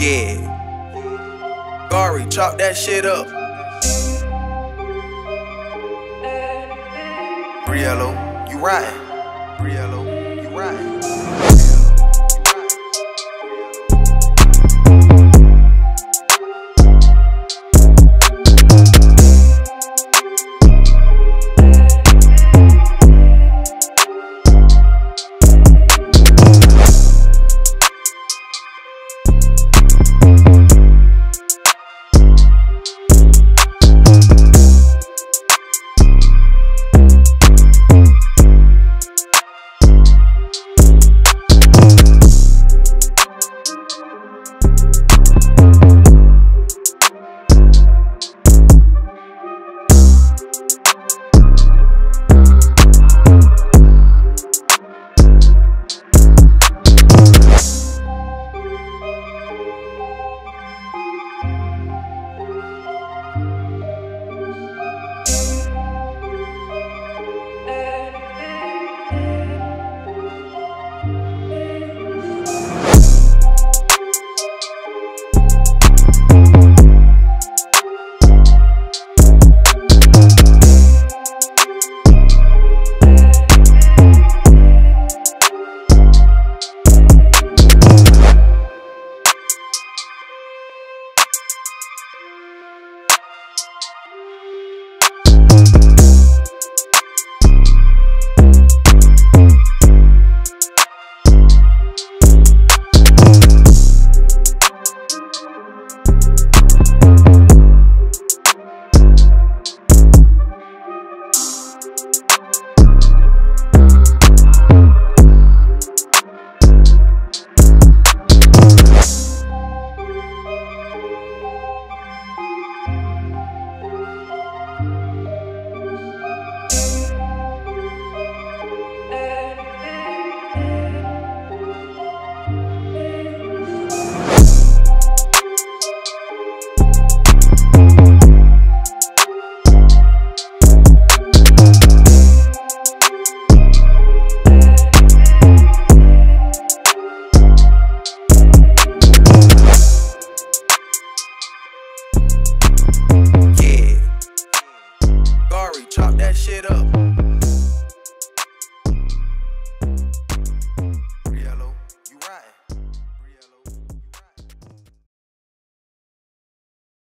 Yeah. Gary, chop that shit up. Briello, you right. Briello, you right. shit up.